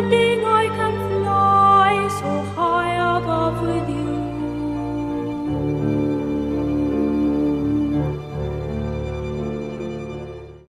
our.